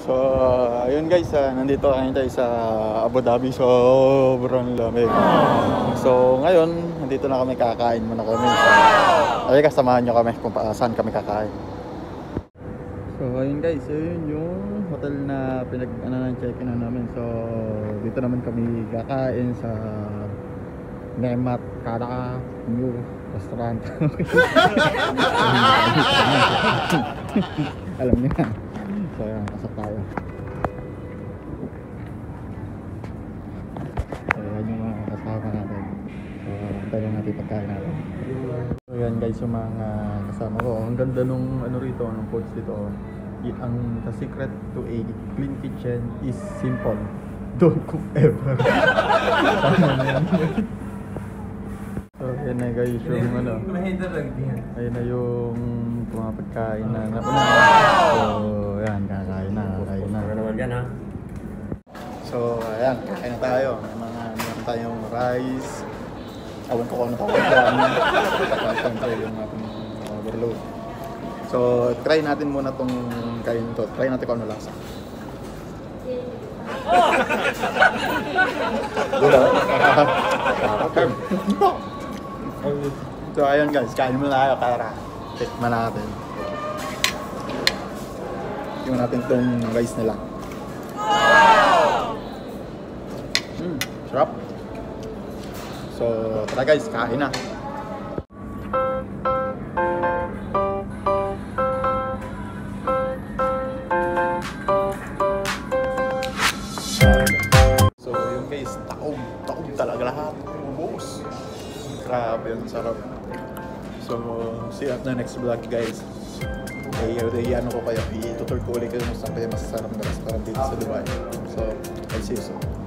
So, ayun guys, ah, nandito kami tayo sa Abu Dhabi. Sobrang lamig. So, ngayon, nandito na kami kakain muna kami. So, ay, kasamahan nyo kami kung saan kami kakain. So, ayun guys, ayun yung hotel na pinag ano check-in na namin. So, dito naman kami kakain sa Nemat Kada New Restaurant. Alam niyo na. So, ayan, pasok tayo. So, yan yung mga kasama natin. Tayo natin pagkain natin. So, yan guys, yung mga kasama ko. Ang ganda nung ano rito, nung coach dito. Y- ang the secret to a clean kitchen is simple. Don't cook ever. Tama na yan. so, yan na guys, yung ano. Ayun na yung mga pagkain na napunan. So, yan, kakain na, kakain na. yan ha? So, ayan, kakain na tayo. May mga, meron tayong rice. Awan ko kung ano tawag dyan. Siyempre, yung ating overload. So, try natin muna tong kain to. Try natin kung ano lasa. Diba? Sarap. so, ayun guys, kain muna tayo. Kaya, tikman natin. Tingnan natin tong rice nila. Mm, sarap. So, tara guys, kain na. So, yung guys, taob, taob talaga lahat. Ubus. Grabe, ang sarap. So, see you at the next vlog guys. Ay, ay, ano ko kayo, i-tutor ko ulit kayo kung saan kayo masasarap na restaurant dito sa Dubai. So, I'll see you soon.